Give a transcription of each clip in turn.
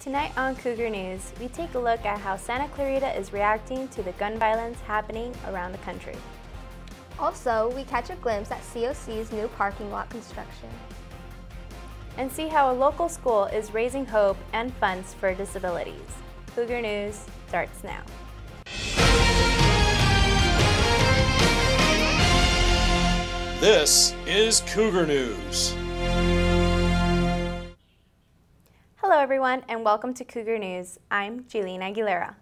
Tonight on Cougar News, we take a look at how Santa Clarita is reacting to the gun violence happening around the country. Also, we catch a glimpse at COC's new parking lot construction. And see how a local school is raising hope and funds for disabilities. Cougar News starts now. This is Cougar News. Hello, everyone, and welcome to Cougar News. I'm Jailene Aguilera.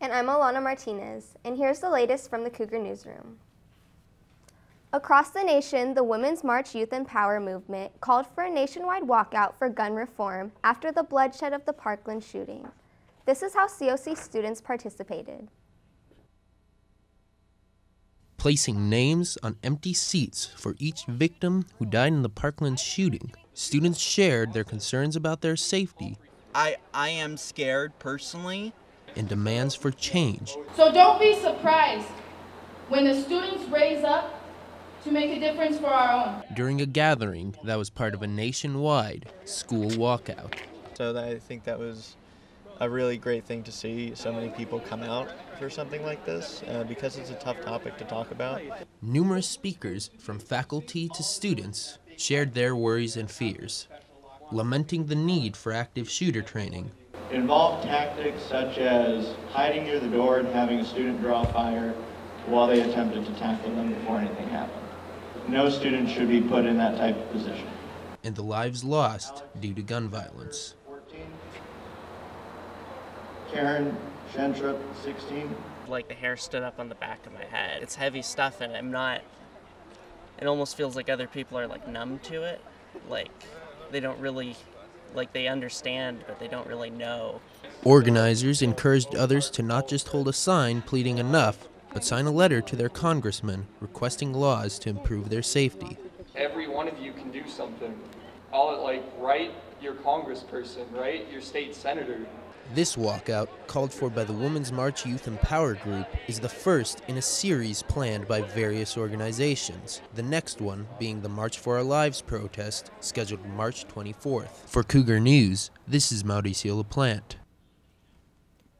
And I'm Alahna Martinez, and here's the latest from the Cougar Newsroom. Across the nation, the Women's March Youth Empower movement called for a nationwide walkout for gun reform after the bloodshed of the Parkland shooting. This is how COC students participated. placing names on empty seats for each victim who died in the Parkland shooting. Students shared their concerns about their safety. I, I am scared personally. And demands for change. So don't be surprised when the students raise up to make a difference for our own. During a gathering that was part of a nationwide school walkout. So I think that was a really great thing to see so many people come out for something like this uh, because it's a tough topic to talk about. Numerous speakers, from faculty to students, shared their worries and fears, lamenting the need for active shooter training. Involved tactics such as hiding near the door and having a student draw fire while they attempted to tackle them before anything happened. No student should be put in that type of position. And the lives lost due to gun violence. Carmen Schentrup, 16. Like the hair stood up on the back of my head. It's heavy stuff and I'm not, it almost feels like other people are like numb to it. Like they don't really, like they understand, but they don't really know. Organizers encouraged others to not just hold a sign pleading enough, but sign a letter to their congressman requesting laws to improve their safety. Every one of you can do something. All it like write your congressperson, write your state senator, this walkout, called for by the Women's March Youth Empower Group, is the first in a series planned by various organizations, the next one being the March for Our Lives protest, scheduled March 24th. For Cougar News, this is Mauricio LaPlante.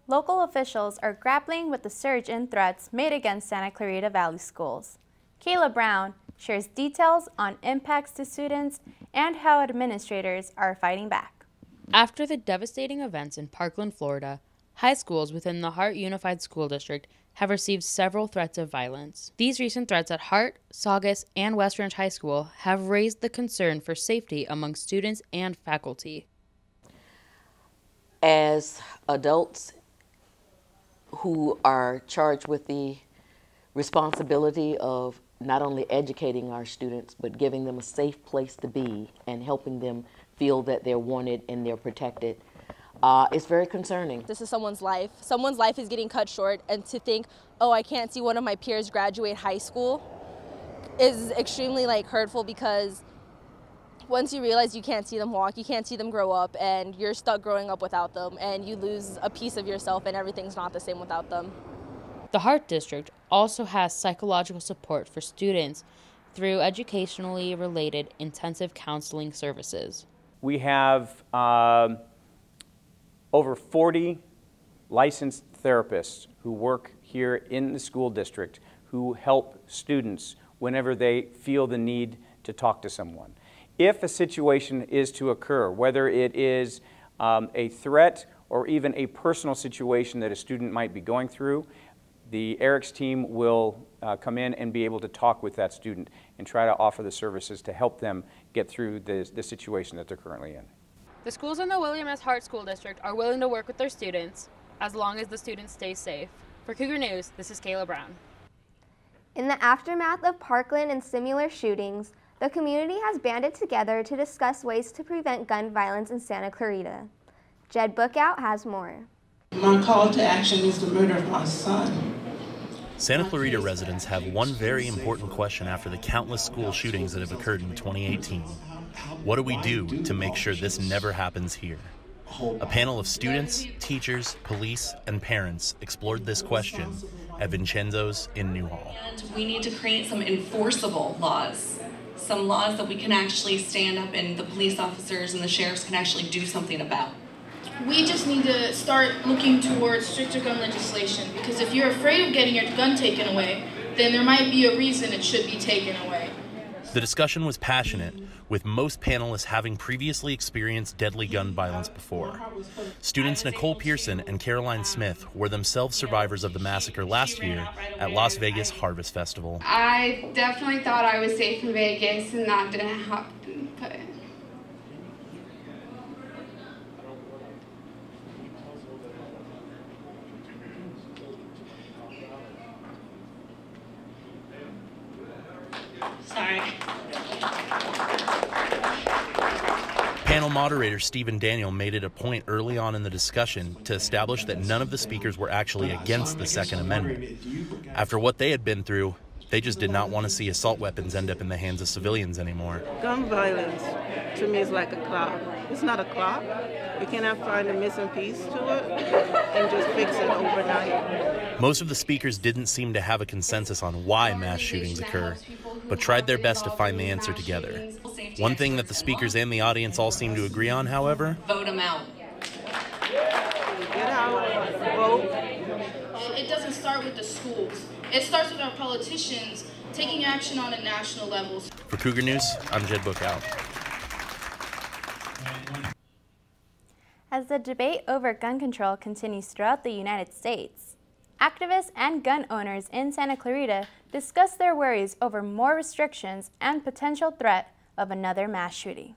Local officials are grappling with the surge in threats made against Santa Clarita Valley schools. Kayla Brown shares details on impacts to students and how administrators are fighting back. After the devastating events in Parkland, Florida, high schools within the Hart Unified School District have received several threats of violence. These recent threats at Hart, Saugus, and West Ranch High School have raised the concern for safety among students and faculty. As adults who are charged with the responsibility of not only educating our students, but giving them a safe place to be and helping them feel that they're wanted and they're protected. Uh, it's very concerning. This is someone's life. Someone's life is getting cut short, and to think, oh, I can't see one of my peers graduate high school is extremely like hurtful because once you realize you can't see them walk, you can't see them grow up, and you're stuck growing up without them, and you lose a piece of yourself, and everything's not the same without them. The Hart District also has psychological support for students through educationally related intensive counseling services. We have um, over 40 licensed therapists who work here in the school district who help students whenever they feel the need to talk to someone. If a situation is to occur, whether it is um, a threat or even a personal situation that a student might be going through, the ERICS team will uh, come in and be able to talk with that student and try to offer the services to help them get through the, the situation that they're currently in. The schools in the William S. Hart School District are willing to work with their students as long as the students stay safe. For Cougar News, this is Kayla Brown. In the aftermath of Parkland and similar shootings, the community has banded together to discuss ways to prevent gun violence in Santa Clarita. Jed Bookout has more. My call to action is the murder of my son. Santa Clarita residents have one very important question after the countless school shootings that have occurred in 2018. What do we do to make sure this never happens here? A panel of students, teachers, police, and parents explored this question at Vincenzo's in Newhall. And we need to create some enforceable laws, some laws that we can actually stand up and the police officers and the sheriffs can actually do something about. We just need to start looking towards stricter gun legislation because if you're afraid of getting your gun taken away, then there might be a reason it should be taken away. The discussion was passionate, with most panelists having previously experienced deadly gun violence before. Students Nicole Pearson and Caroline Smith were themselves survivors of the massacre last year at Las Vegas Harvest Festival. I definitely thought I was safe in Vegas, and that didn't happen. But Sorry. Panel moderator Stephen Daniel made it a point early on in the discussion to establish that none of the speakers were actually against the Second Amendment. After what they had been through, they just did not want to see assault weapons end up in the hands of civilians anymore. Gun violence to me is like a clock. It's not a clock. You cannot find a missing piece to it and just fix it overnight. Most of the speakers didn't seem to have a consensus on why mass shootings occur, but tried their best to find the answer together. One thing that the speakers and the audience all seemed to agree on, however, Vote them out. Get out, vote. It doesn't start with the schools. It starts with our politicians taking action on a national level. for Cougar News, I'm Jed Bookout. As the debate over gun control continues throughout the United States, activists and gun owners in Santa Clarita discuss their worries over more restrictions and potential threat of another mass shooting.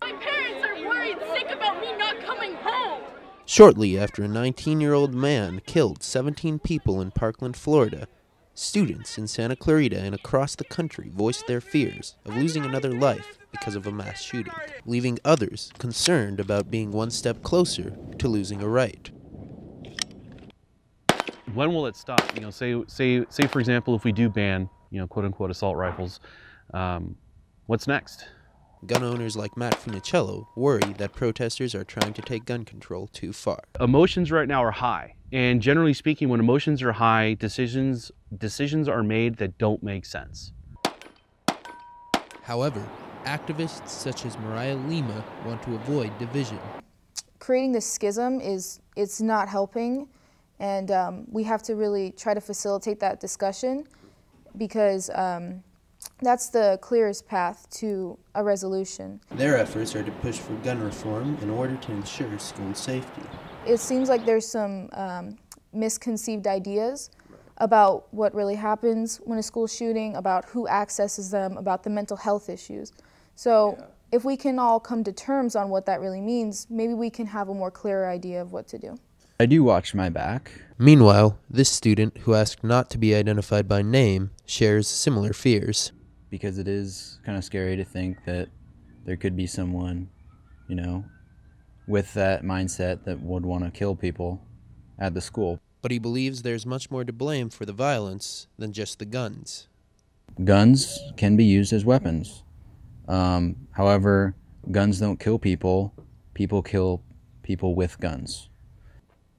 My parents are worried sick about me not coming home. Shortly after a 19 year old man killed 17 people in Parkland, Florida, students in Santa Clarita and across the country voiced their fears of losing another life because of a mass shooting, leaving others concerned about being one step closer to losing a right. when will it stop? You know, say say say for example, if we do ban, you know, quote unquote assault rifles, um, what's next? Gun owners like Matt Funicello worry that protesters are trying to take gun control too far. Emotions right now are high, and generally speaking, when emotions are high, decisions decisions are made that don't make sense. However, activists such as Mariah Lima want to avoid division. creating this schism is it's not helping and um, we have to really try to facilitate that discussion because um, that's the clearest path to a resolution. Their efforts are to push for gun reform in order to ensure school safety. it seems like there's some um, misconceived ideas about what really happens when a school shooting about who accesses them about the mental health issues. So if we can all come to terms on what that really means maybe we can have a more clearer idea of what to do I do watch my back. Meanwhile, this student, who asked not to be identified by name, shares similar fears. because it is kind of scary to think that there could be someone, you know, with that mindset that would want to kill people at the school. But he believes there's much more to blame for the violence than just the guns. Guns can be used as weapons. Um, however, guns don't kill people, people kill people with guns.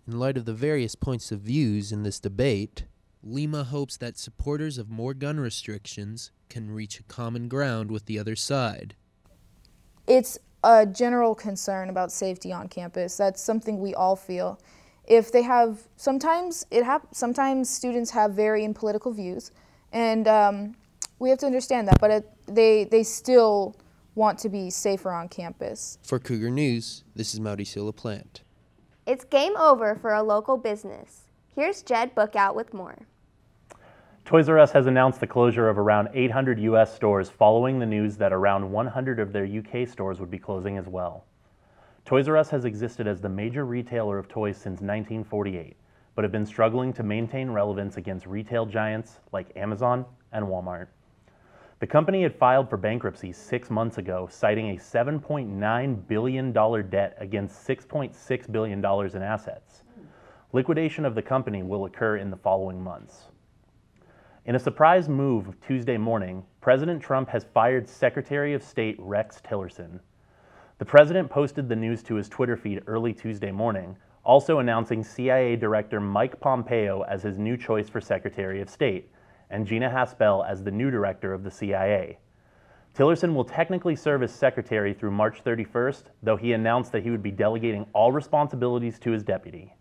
In light of the various points of views in this debate, Lima hopes that supporters of more gun restrictions can reach a common ground with the other side. it's a general concern about safety on campus. That's something we all feel. If they have, sometimes it hap- sometimes students have varying political views, and um, we have to understand that. But it, they they still want to be safer on campus. For Cougar News, this is Mauricio LaPlante. It's game over for a local business. Here's Jed Bookout with more. Toys R Us has announced the closure of around 800 U.S. stores following the news that around 100 of their UK stores would be closing as well. Toys R Us has existed as the major retailer of toys since 1948, but have been struggling to maintain relevance against retail giants like Amazon and Walmart. The company had filed for bankruptcy six months ago, citing a $7.9 billion debt against $6.6 billion in assets. Liquidation of the company will occur in the following months. In a surprise move Tuesday morning, President Trump has fired Secretary of State Rex Tillerson. The president posted the news to his Twitter feed early Tuesday morning, also announcing CIA Director Mike Pompeo as his new choice for Secretary of State, and Gina Haspel as the new director of the CIA. Tillerson will technically serve as secretary through March 31st, though he announced that he would be delegating all responsibilities to his deputy.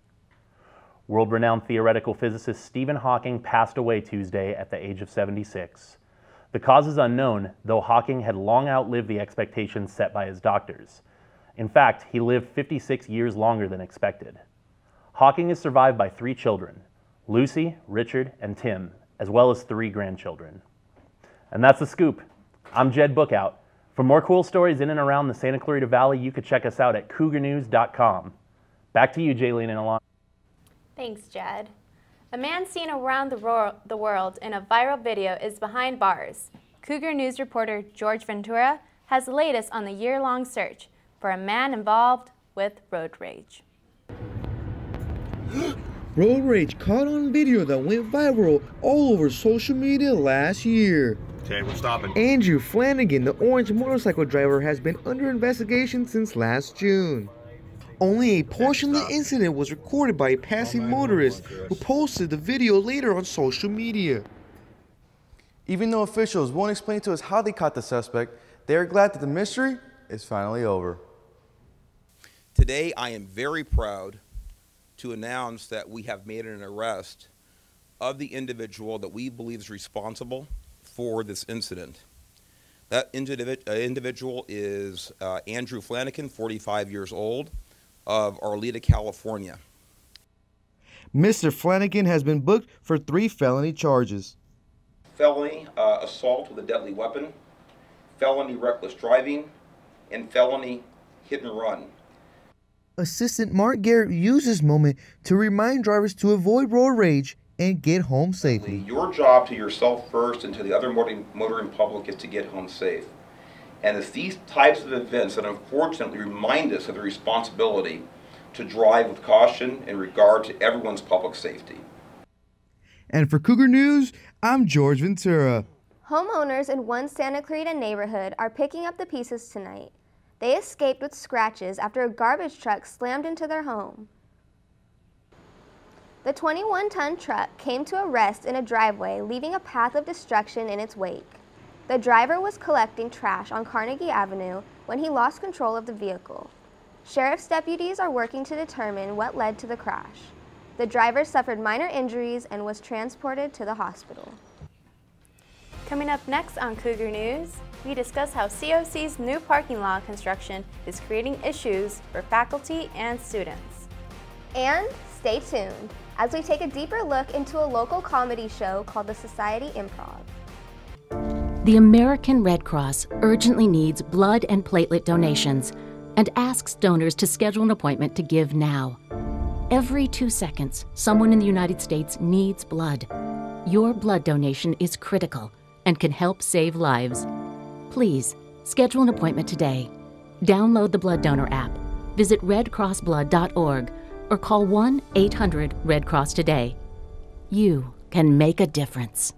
World renowned theoretical physicist Stephen Hawking passed away Tuesday at the age of 76. The cause is unknown, though Hawking had long outlived the expectations set by his doctors. In fact, he lived 56 years longer than expected. Hawking is survived by three children Lucy, Richard, and Tim, as well as three grandchildren. And that's the scoop. I'm Jed Bookout. For more cool stories in and around the Santa Clarita Valley, you could check us out at cougarnews.com. Back to you, Jailene and Alon. Thanks, Jed. A man seen around the, ro- the world in a viral video is behind bars. Cougar News reporter George Ventura has the latest on the year long search for a man involved with road rage. road rage caught on video that went viral all over social media last year. Okay, we're stopping. Andrew Flanagan, the orange motorcycle driver, has been under investigation since last June. Only a portion of the incident was recorded by a passing motorist who posted the video later on social media. Even though officials won't explain to us how they caught the suspect, they are glad that the mystery is finally over. Today, I am very proud to announce that we have made an arrest of the individual that we believe is responsible for this incident. That individ uh, individual is uh, Andrew Flanagan, 45 years old, of Arleta, California. Mr. Flanagan has been booked for three felony charges felony uh, assault with a deadly weapon, felony reckless driving, and felony hit and run. Assistant Mark Garrett used this moment to remind drivers to avoid road rage and get home safely. Your job to yourself first and to the other motoring, motoring public is to get home safe. And it's these types of events that unfortunately remind us of the responsibility to drive with caution in regard to everyone's public safety. And for Cougar News, I'm George Ventura. Homeowners in one Santa Clarita neighborhood are picking up the pieces tonight. They escaped with scratches after a garbage truck slammed into their home. The 21 ton truck came to a rest in a driveway, leaving a path of destruction in its wake. The driver was collecting trash on Carnegie Avenue when he lost control of the vehicle. Sheriff's deputies are working to determine what led to the crash. The driver suffered minor injuries and was transported to the hospital. Coming up next on Cougar News, we discuss how COC's new parking lot construction is creating issues for faculty and students. And stay tuned as we take a deeper look into a local comedy show called the Society Improv. The American Red Cross urgently needs blood and platelet donations and asks donors to schedule an appointment to give now. Every two seconds, someone in the United States needs blood. Your blood donation is critical and can help save lives. Please, schedule an appointment today. Download the Blood Donor app, visit redcrossblood.org, or call 1 800 Red Cross today. You can make a difference.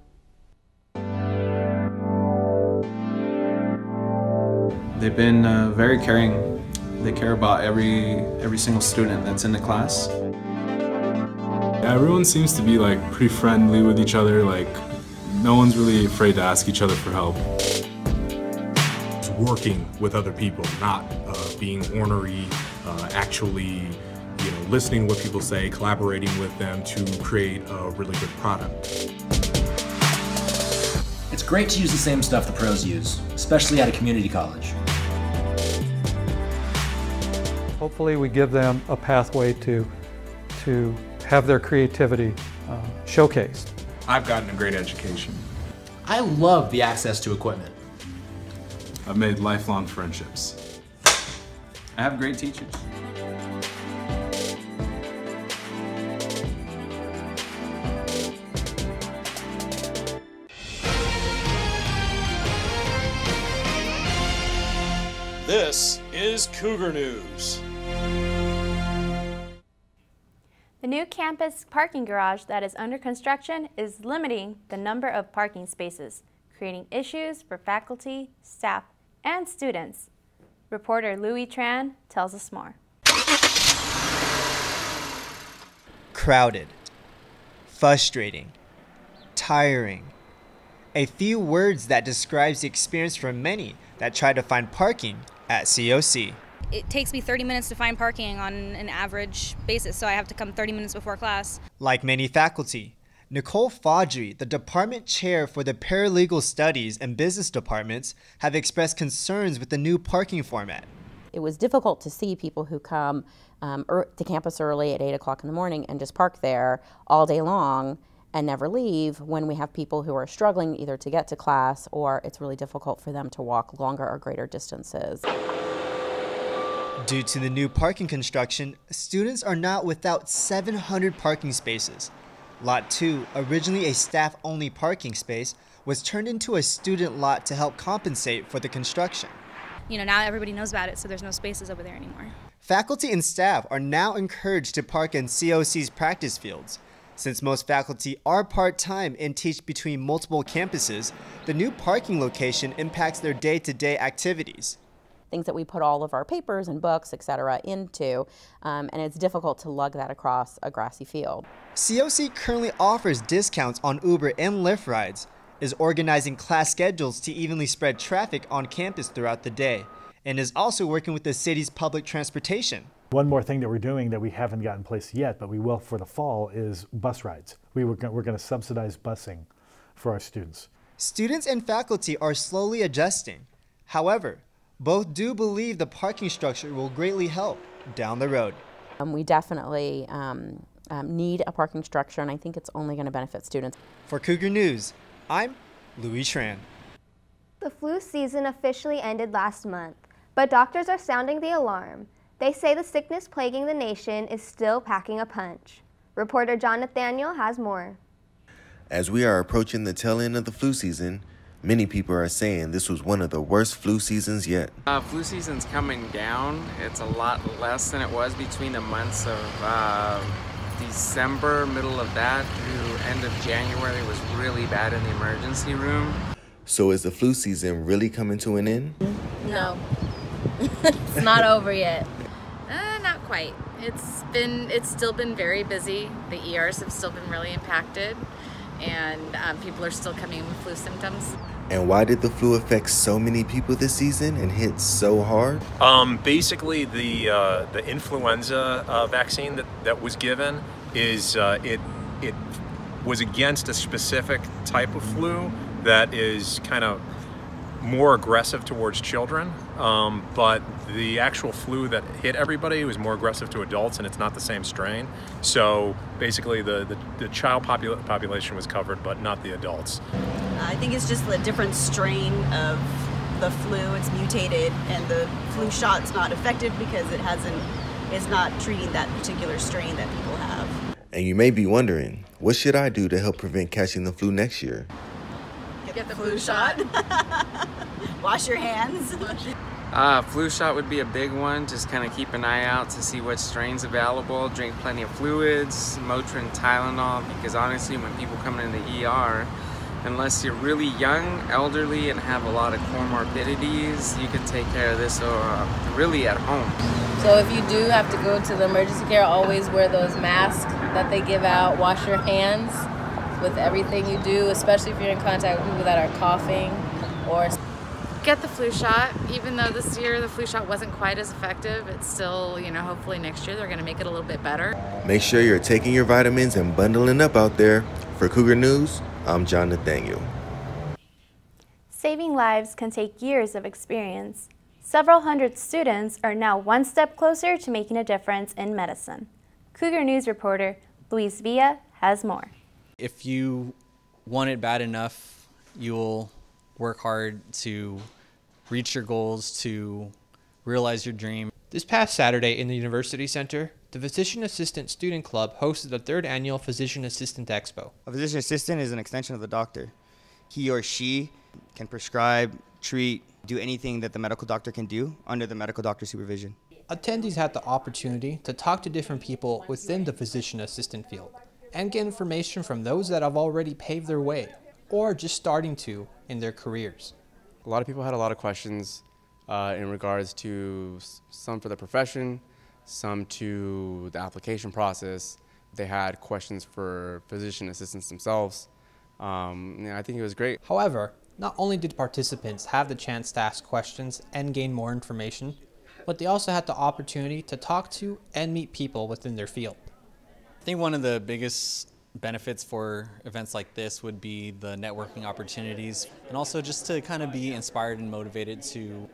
They've been uh, very caring. They care about every every single student that's in the class. Everyone seems to be like pretty friendly with each other. Like no one's really afraid to ask each other for help. Working with other people, not uh, being ornery, uh, actually you know, listening to what people say, collaborating with them to create a really good product. It's great to use the same stuff the pros use, especially at a community college. Hopefully we give them a pathway to, to have their creativity uh, showcased. I've gotten a great education. I love the access to equipment. I've made lifelong friendships. I have great teachers. This is Cougar News. The new campus parking garage that is under construction is limiting the number of parking spaces, creating issues for faculty, staff, and students. Reporter Louis Tran tells us more. Crowded, frustrating, tiring, A few words that describes the experience for many that try to find parking at COC. It takes me 30 minutes to find parking on an average basis, so I have to come 30 minutes before class. Like many faculty, Nicole Faudry, the department chair for the paralegal studies and business departments, have expressed concerns with the new parking format. It was difficult to see people who come um, er, to campus early at 8 o'clock in the morning and just park there all day long and never leave when we have people who are struggling either to get to class or it's really difficult for them to walk longer or greater distances. Due to the new parking construction, students are not without 700 parking spaces. Lot 2, originally a staff-only parking space, was turned into a student lot to help compensate for the construction. You know, now everybody knows about it, so there's no spaces over there anymore. Faculty and staff are now encouraged to park in COC's practice fields. Since most faculty are part-time and teach between multiple campuses, the new parking location impacts their day-to-day -day activities things that we put all of our papers and books, et cetera, into, um, and it's difficult to lug that across a grassy field. COC currently offers discounts on Uber and Lyft rides, is organizing class schedules to evenly spread traffic on campus throughout the day, and is also working with the city's public transportation. One more thing that we're doing that we haven't got in place yet, but we will for the fall, is bus rides. We were, we're going to subsidize busing for our students. Students and faculty are slowly adjusting. However, both do believe the parking structure will greatly help down the road. Um, we definitely um, um, need a parking structure, and I think it's only going to benefit students. For Cougar News, I'm Louis Tran. The flu season officially ended last month, but doctors are sounding the alarm. They say the sickness plaguing the nation is still packing a punch. Reporter John Nathaniel has more. As we are approaching the tail end of the flu season, Many people are saying this was one of the worst flu seasons yet. Uh, flu season's coming down. It's a lot less than it was between the months of uh, December, middle of that, through end of January was really bad in the emergency room. So is the flu season really coming to an end? No, it's not over yet. Uh, not quite. It's been, it's still been very busy. The ERs have still been really impacted and um, people are still coming with flu symptoms. And why did the flu affect so many people this season and hit so hard? Um, basically, the uh, the influenza uh, vaccine that, that was given is uh, it it was against a specific type of flu that is kind of more aggressive towards children, um, but the actual flu that hit everybody was more aggressive to adults, and it's not the same strain. So basically, the, the, the child popula population was covered, but not the adults. I think it's just a different strain of the flu. It's mutated, and the flu shot's not effective because it hasn't, it's not treating that particular strain that people have. And you may be wondering, what should I do to help prevent catching the flu next year? Get the flu shot. Wash your hands. Uh, flu shot would be a big one. Just kind of keep an eye out to see what strains available. Drink plenty of fluids, Motrin, Tylenol, because honestly, when people come in the ER, unless you're really young, elderly, and have a lot of comorbidities, you can take care of this uh, really at home. So if you do have to go to the emergency care, always wear those masks that they give out. Wash your hands with everything you do, especially if you're in contact with people that are coughing or get the flu shot. Even though this year the flu shot wasn't quite as effective, it's still, you know, hopefully next year they're going to make it a little bit better. Make sure you're taking your vitamins and bundling up out there. For Cougar News, I'm John Nathaniel. Saving lives can take years of experience. Several hundred students are now one step closer to making a difference in medicine. Cougar News reporter Luis Villa has more. If you want it bad enough, you'll work hard to reach your goals, to realize your dream. This past Saturday in the University Center, the Physician Assistant Student Club hosted the third annual Physician Assistant Expo. A physician assistant is an extension of the doctor. He or she can prescribe, treat, do anything that the medical doctor can do under the medical doctor supervision. Attendees had the opportunity to talk to different people within the physician assistant field and get information from those that have already paved their way or just starting to in their careers. A lot of people had a lot of questions uh, in regards to some for the profession, some to the application process. They had questions for physician assistants themselves. Um, I think it was great. However, not only did participants have the chance to ask questions and gain more information, but they also had the opportunity to talk to and meet people within their field. I think one of the biggest benefits for events like this would be the networking opportunities and also just to kind of be inspired and motivated to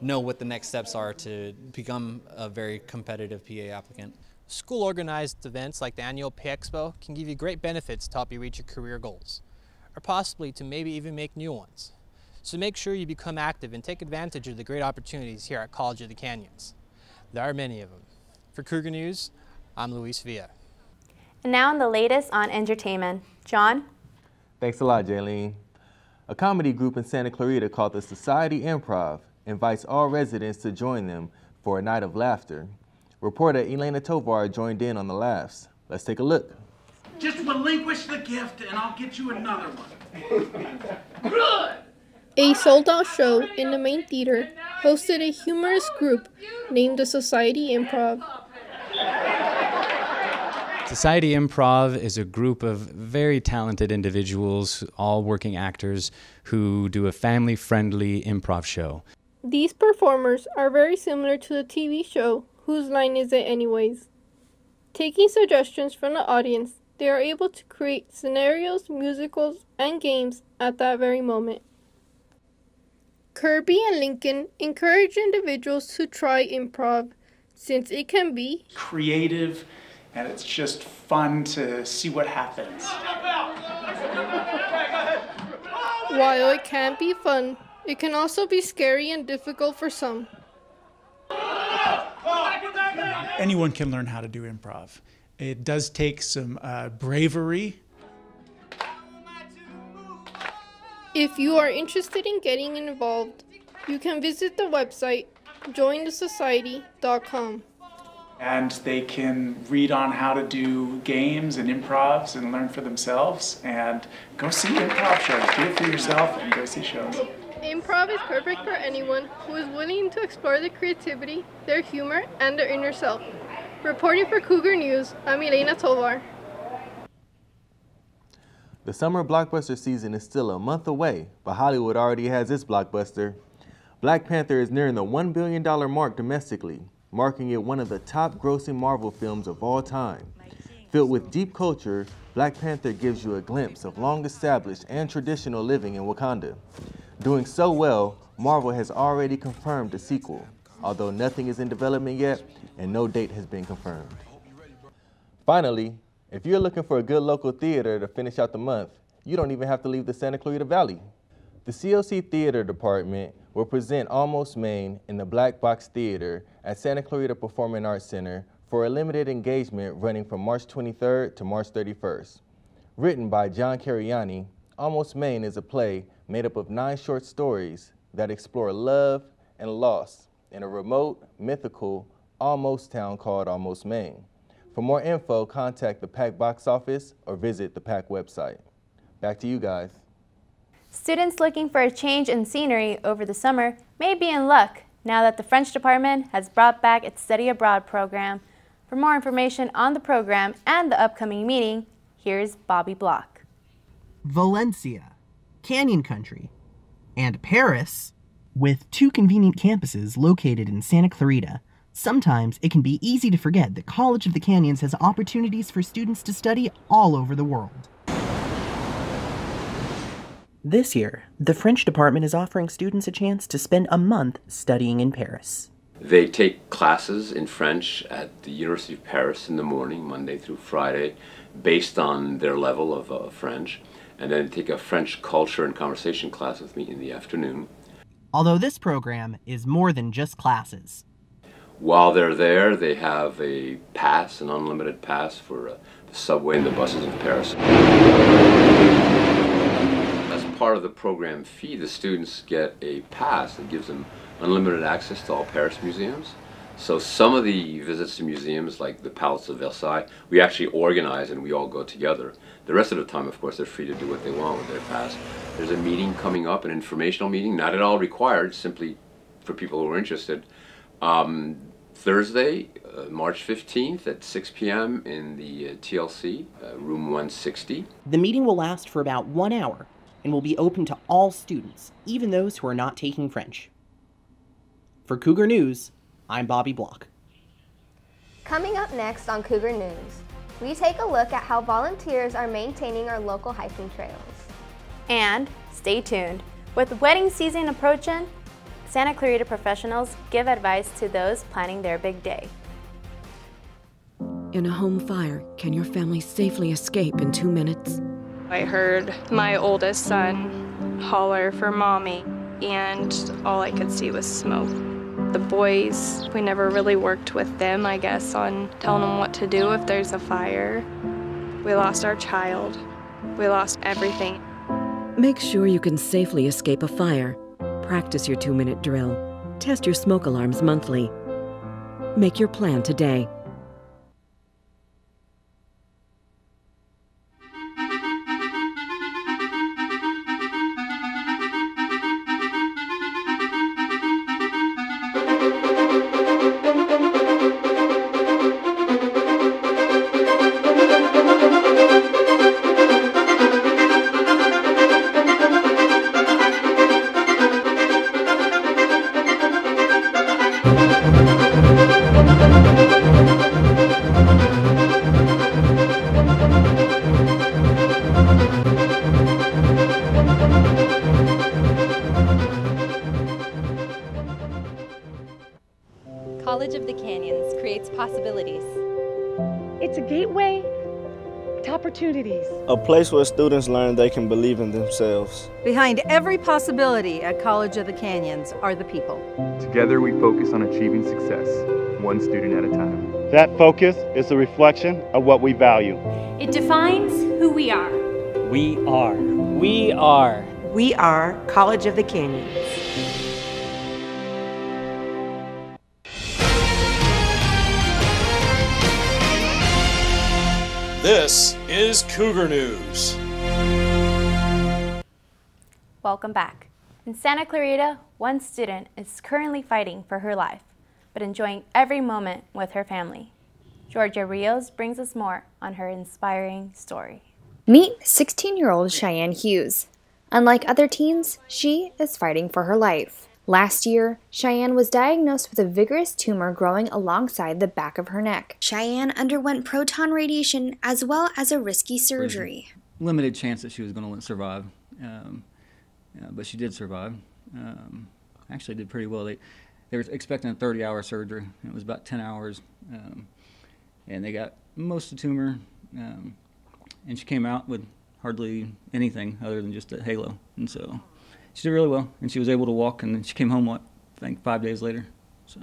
know what the next steps are to become a very competitive PA applicant. School organized events like the annual PA Expo can give you great benefits to help you reach your career goals, or possibly to maybe even make new ones. So make sure you become active and take advantage of the great opportunities here at College of the Canyons. There are many of them. For Cougar News, I'm Luis Villa. And now in the latest on entertainment. John? Thanks a lot, Jailene. A comedy group in Santa Clarita called the Society Improv invites all residents to join them for a night of laughter. Reporter Elena Tovar joined in on the laughs. Let's take a look. Just relinquish the gift and I'll get you another one. Good! A sold out show in the main theater hosted a humorous group named the Society Improv. Society Improv is a group of very talented individuals, all working actors, who do a family friendly improv show. These performers are very similar to the TV show Whose Line Is It Anyways? Taking suggestions from the audience, they are able to create scenarios, musicals, and games at that very moment. Kirby and Lincoln encourage individuals to try improv since it can be creative and it's just fun to see what happens. While it can be fun, it can also be scary and difficult for some. Anyone can learn how to do improv. It does take some uh, bravery. If you are interested in getting involved, you can visit the website jointhesociety.com and they can read on how to do games and improvs and learn for themselves and go see improv shows. Do it for yourself and go see shows. Improv is perfect for anyone who is willing to explore their creativity, their humor, and their inner self. Reporting for Cougar News, I'm Elena Tovar. The summer blockbuster season is still a month away, but Hollywood already has its blockbuster. Black Panther is nearing the $1 billion mark domestically, marking it one of the top grossing Marvel films of all time. Filled with deep culture, Black Panther gives you a glimpse of long established and traditional living in Wakanda. Doing so well, Marvel has already confirmed a sequel, although nothing is in development yet and no date has been confirmed. Finally, if you're looking for a good local theater to finish out the month, you don't even have to leave the Santa Clarita Valley. The COC Theater Department will present Almost Maine in the Black Box Theater at Santa Clarita Performing Arts Center for a limited engagement running from March 23rd to March 31st. Written by John Cariani, Almost Maine is a play made up of nine short stories that explore love and loss in a remote, mythical, almost town called Almost Maine. For more info, contact the PAC box office or visit the PAC website. Back to you guys. Students looking for a change in scenery over the summer may be in luck now that the French department has brought back its study abroad program. For more information on the program and the upcoming meeting, here's Bobby Block. Valencia, Canyon Country, and Paris, with two convenient campuses located in Santa Clarita. Sometimes it can be easy to forget that College of the Canyons has opportunities for students to study all over the world. This year, the French department is offering students a chance to spend a month studying in Paris. They take classes in French at the University of Paris in the morning, Monday through Friday, based on their level of uh, French, and then take a French culture and conversation class with me in the afternoon. Although this program is more than just classes. While they're there, they have a pass, an unlimited pass for uh, the subway and the buses in Paris part of the program fee, the students get a pass that gives them unlimited access to all Paris museums. So some of the visits to museums, like the Palace of Versailles, we actually organize and we all go together. The rest of the time, of course, they're free to do what they want with their pass. There's a meeting coming up, an informational meeting, not at all required, simply for people who are interested. Um, Thursday, uh, March 15th at 6 p.m. in the uh, TLC, uh, room 160. The meeting will last for about one hour and will be open to all students, even those who are not taking French. For Cougar News, I'm Bobby Block. Coming up next on Cougar News, we take a look at how volunteers are maintaining our local hiking trails. And stay tuned. With wedding season approaching, Santa Clarita professionals give advice to those planning their big day. In a home fire, can your family safely escape in two minutes? I heard my oldest son holler for mommy, and all I could see was smoke. The boys, we never really worked with them, I guess, on telling them what to do if there's a fire. We lost our child. We lost everything. Make sure you can safely escape a fire. Practice your two minute drill. Test your smoke alarms monthly. Make your plan today. Place where students learn they can believe in themselves. Behind every possibility at College of the Canyons are the people. Together we focus on achieving success, one student at a time. That focus is a reflection of what we value. It defines who we are. We are. We are. We are College of the Canyons. This is Cougar News. Welcome back. In Santa Clarita, one student is currently fighting for her life, but enjoying every moment with her family. Georgia Rios brings us more on her inspiring story. Meet 16 year old Cheyenne Hughes. Unlike other teens, she is fighting for her life. Last year, Cheyenne was diagnosed with a vigorous tumor growing alongside the back of her neck. Cheyenne underwent proton radiation as well as a risky surgery. Limited chance that she was going to survive, um, uh, but she did survive. Um, actually, did pretty well. They they were expecting a 30-hour surgery. It was about 10 hours, um, and they got most of the tumor, um, and she came out with hardly anything other than just a halo, and so she did really well, and she was able to walk, and then she came home, what, I think five days later. So.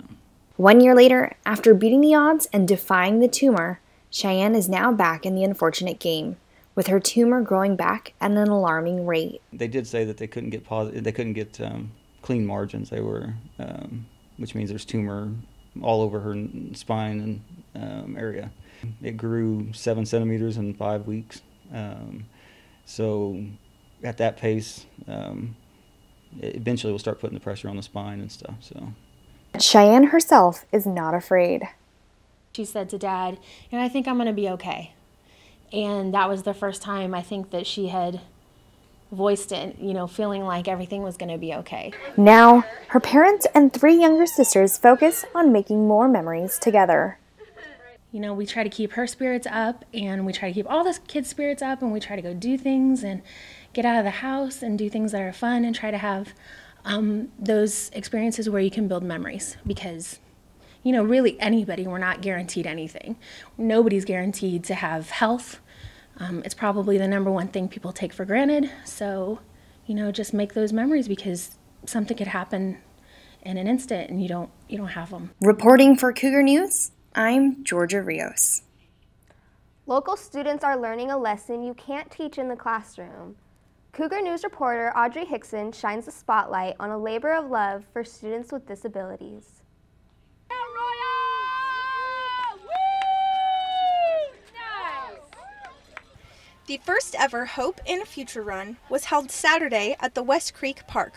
One year later, after beating the odds and defying the tumor, Cheyenne is now back in the unfortunate game, with her tumor growing back at an alarming rate. They did say that they couldn't get positive, they couldn't get um, clean margins. They were, um, which means there's tumor all over her spine and um, area. It grew seven centimeters in five weeks. Um, so, at that pace, um, eventually we'll start putting the pressure on the spine and stuff. So Cheyenne herself is not afraid. She said to dad, "You know, I think I'm going to be okay." And that was the first time I think that she had voiced it, you know, feeling like everything was going to be okay. Now, her parents and three younger sisters focus on making more memories together. You know, we try to keep her spirits up and we try to keep all the kids' spirits up and we try to go do things and get out of the house and do things that are fun and try to have um, those experiences where you can build memories because you know really anybody we're not guaranteed anything. Nobody's guaranteed to have health. Um, it's probably the number one thing people take for granted. So you know just make those memories because something could happen in an instant and you don't you don't have them reporting for cougar news i'm georgia rios. Local students are learning a lesson you can't teach in the classroom Cougar News reporter Audrey Hickson shines a spotlight on a labor of love for students with disabilities. The first ever Hope in a Future Run was held Saturday at the West Creek Park.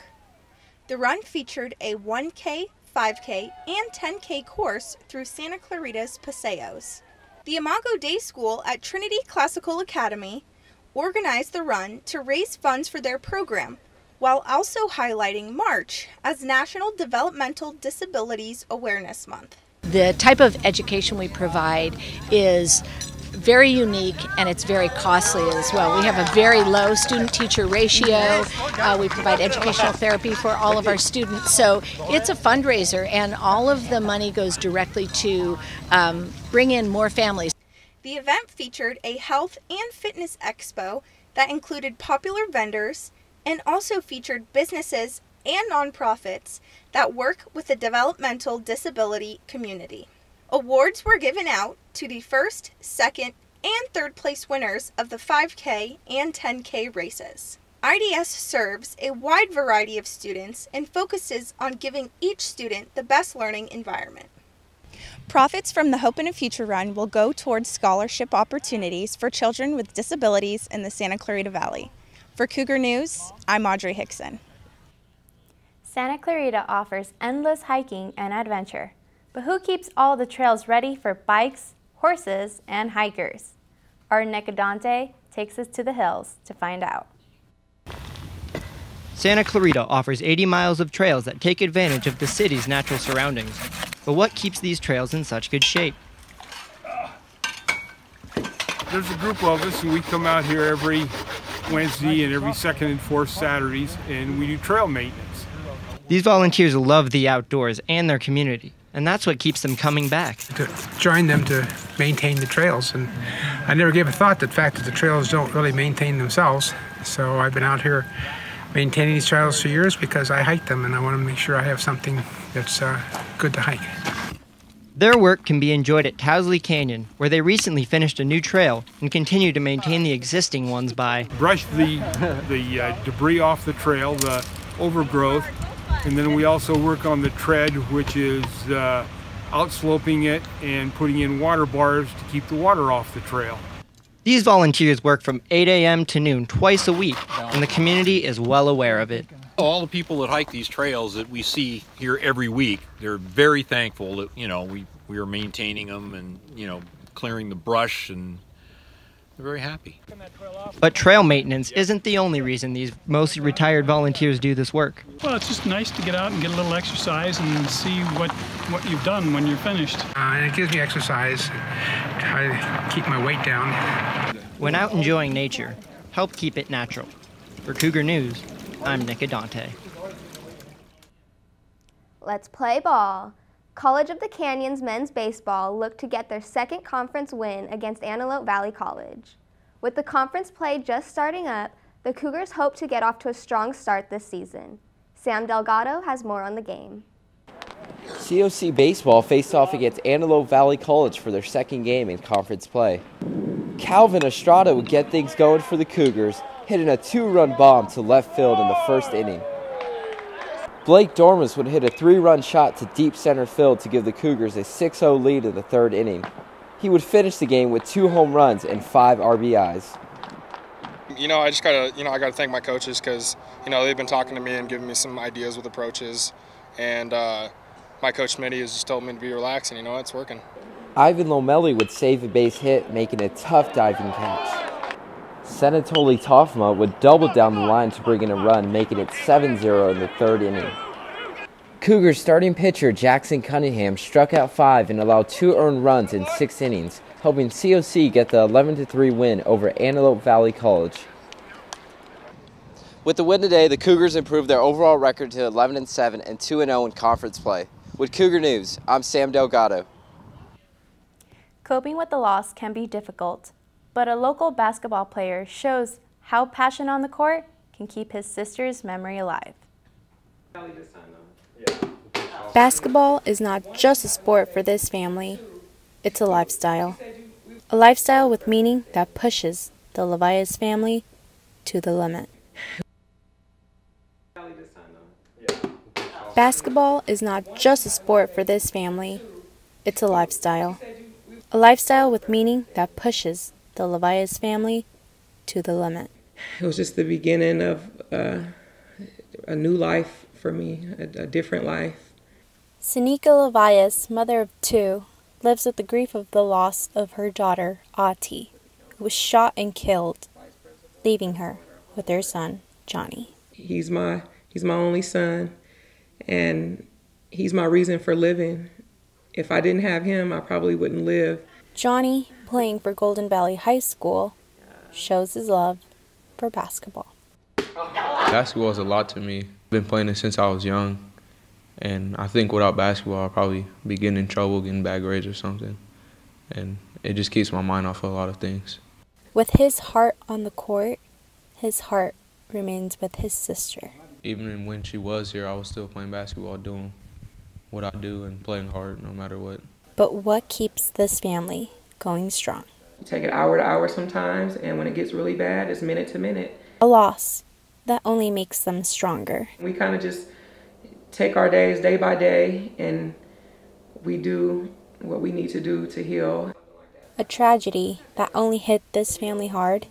The run featured a 1K, 5K and 10K course through Santa Clarita's Paseos. The Imago Dei School at Trinity Classical Academy organized the run to raise funds for their program while also highlighting March as National Developmental Disabilities Awareness Month. The type of education we provide is very unique and it's very costly as well. We have a very low student teacher ratio. Uh, we provide educational therapy for all of our students. So it's a fundraiser and all of the money goes directly to um, bring in more families. The event featured a health and fitness expo that included popular vendors and also featured businesses and nonprofits that work with the developmental disability community. Awards were given out to the first, second, and third place winners of the 5K and 10K races. IDS serves a wide variety of students and focuses on giving each student the best learning environment. Profits from the Hope in a Future Run will go towards scholarship opportunities for children with disabilities in the Santa Clarita Valley. For Cougar News, I'm Audrey Hickson. Santa Clarita offers endless hiking and adventure. But who keeps all the trails ready for bikes, horses, and hikers? Our Nick Adante takes us to the hills to find out. Santa Clarita offers 80 miles of trails that take advantage of the city's natural surroundings. But what keeps these trails in such good shape? There's a group of us, and we come out here every Wednesday and every second and fourth Saturdays, and we do trail maintenance. These volunteers love the outdoors and their community and that's what keeps them coming back. To join them to maintain the trails, and I never gave a thought to the fact that the trails don't really maintain themselves. So I've been out here maintaining these trails for years because I hike them, and I want to make sure I have something that's uh, good to hike. Their work can be enjoyed at Towsley Canyon, where they recently finished a new trail and continue to maintain the existing ones by brush the the uh, debris off the trail, the overgrowth, and then we also work on the tread, which is uh, outsloping it and putting in water bars to keep the water off the trail. These volunteers work from 8 a.m. to noon twice a week, and the community is well aware of it. All the people that hike these trails that we see here every week, they're very thankful that, you know, we, we are maintaining them and, you know, clearing the brush and they're very happy. But trail maintenance isn't the only reason these mostly retired volunteers do this work. Well, it's just nice to get out and get a little exercise and see what, what you've done when you're finished. Uh, and it gives me exercise, try to keep my weight down. When out enjoying nature, help keep it natural. For Cougar News, I'm Nick Adante. Let's play ball. College of the Canyons men's baseball looked to get their second conference win against Antelope Valley College. With the conference play just starting up, the Cougars hope to get off to a strong start this season. Sam Delgado has more on the game. COC Baseball faced off against Antelope Valley College for their second game in conference play. Calvin Estrada would get things going for the Cougars, hitting a two-run bomb to left field in the first inning. Blake Dormus would hit a three run shot to deep center field to give the Cougars a 6 0 lead in the third inning. He would finish the game with two home runs and five RBIs. You know, I just gotta, you know, I gotta thank my coaches because, you know, they've been talking to me and giving me some ideas with approaches, and uh, my coach Smitty has just told me to be relaxed, and you know, it's working. Ivan Lomelli would save a base hit, making a tough diving catch. Senatoli Tofma would double down the line to bring in a run, making it 7 0 in the third inning. Cougars starting pitcher Jackson Cunningham struck out five and allowed two earned runs in six innings, helping COC get the 11 3 win over Antelope Valley College. With the win today, the Cougars improved their overall record to 11 7 and 2 0 in conference play. With Cougar News, I'm Sam Delgado. Coping with the loss can be difficult, but a local basketball player shows how passion on the court can keep his sister's memory alive. Basketball is not just a sport for this family, it's a lifestyle. A lifestyle with meaning that pushes the Levias family to the limit. Basketball is not just a sport for this family, it's a lifestyle. A lifestyle with meaning that pushes the Levias family to the limit. It was just the beginning of uh, a new life for me, a, a different life. Sanika Levias, mother of two, lives with the grief of the loss of her daughter, Ati, who was shot and killed, leaving her with her son, Johnny. He's my he's my only son and he's my reason for living. If I didn't have him, I probably wouldn't live. Johnny, playing for Golden Valley High School, shows his love for basketball. Basketball is a lot to me. I've been playing it since I was young. And I think without basketball, I'll probably be getting in trouble, getting bad grades or something. And it just keeps my mind off of a lot of things. With his heart on the court, his heart remains with his sister. Even when she was here, I was still playing basketball, doing what I do and playing hard no matter what. But what keeps this family going strong? You take it hour to hour sometimes, and when it gets really bad, it's minute to minute. A loss that only makes them stronger. We kind of just take our days day by day and we do what we need to do to heal. A tragedy that only hit this family hard,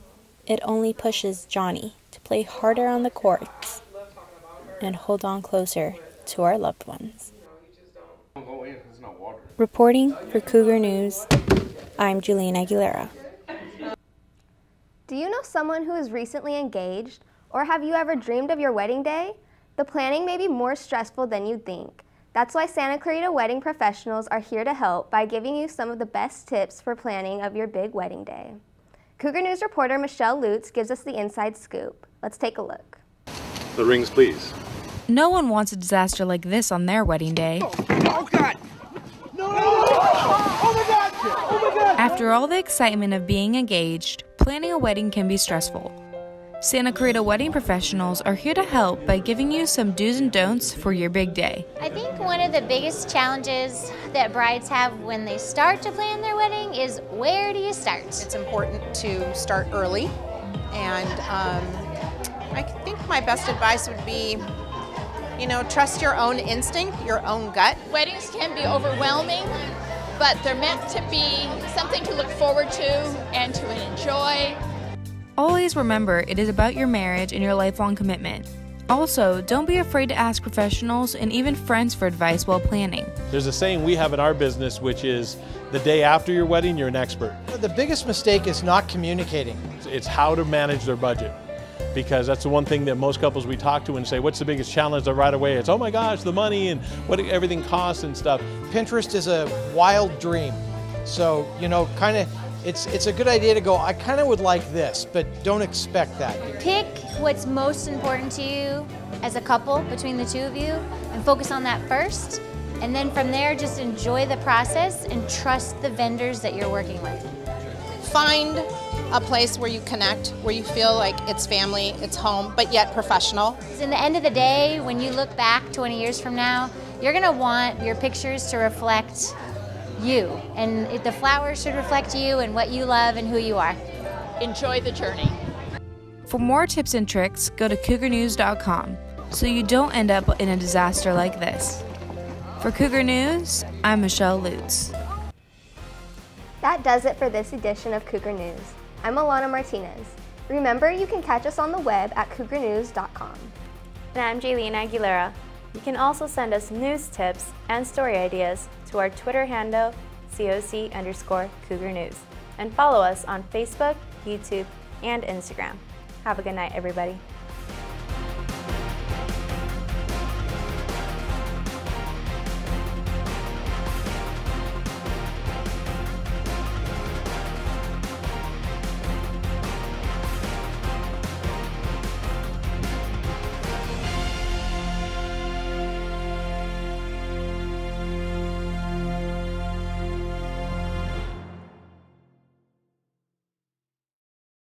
it only pushes Johnny to play harder on the courts and hold on closer to our loved ones. Reporting for Cougar News, I'm Jailene Aguilera. Do you know someone who is recently engaged? Or have you ever dreamed of your wedding day? The planning may be more stressful than you'd think. That's why Santa Clarita wedding professionals are here to help by giving you some of the best tips for planning of your big wedding day. Cougar News reporter Michelle Lutz gives us the inside scoop. Let's take a look. The rings, please. No one wants a disaster like this on their wedding day. Oh, oh God! No! Oh! Oh my God! After all the excitement of being engaged, planning a wedding can be stressful. Santa Clarita wedding professionals are here to help by giving you some do's and don'ts for your big day. I think one of the biggest challenges that brides have when they start to plan their wedding is where do you start? It's important to start early, and um, I think my best advice would be you know, trust your own instinct, your own gut. Weddings can be overwhelming, but they're meant to be something to look forward to and to enjoy. Always remember it is about your marriage and your lifelong commitment. Also, don't be afraid to ask professionals and even friends for advice while planning. There's a saying we have in our business, which is the day after your wedding, you're an expert. The biggest mistake is not communicating. It's how to manage their budget because that's the one thing that most couples we talk to and say, what's the biggest challenge? That right away it's, oh my gosh, the money and what everything costs and stuff. Pinterest is a wild dream. So, you know, kind of, it's, it's a good idea to go, I kind of would like this, but don't expect that. Pick what's most important to you as a couple between the two of you and focus on that first. And then from there, just enjoy the process and trust the vendors that you're working with. Find a place where you connect, where you feel like it's family, it's home, but yet professional. In the end of the day, when you look back 20 years from now, you're going to want your pictures to reflect you. And the flowers should reflect you and what you love and who you are. Enjoy the journey. For more tips and tricks, go to cougarnews.com so you don't end up in a disaster like this. For Cougar News, I'm Michelle Lutz. That does it for this edition of Cougar News. I'm Alahna Martinez. Remember, you can catch us on the web at cougarnews.com. And I'm Jailene Aguilera. You can also send us news tips and story ideas to our Twitter handle, COC underscore Cougar News. And follow us on Facebook, YouTube, and Instagram. Have a good night, everybody.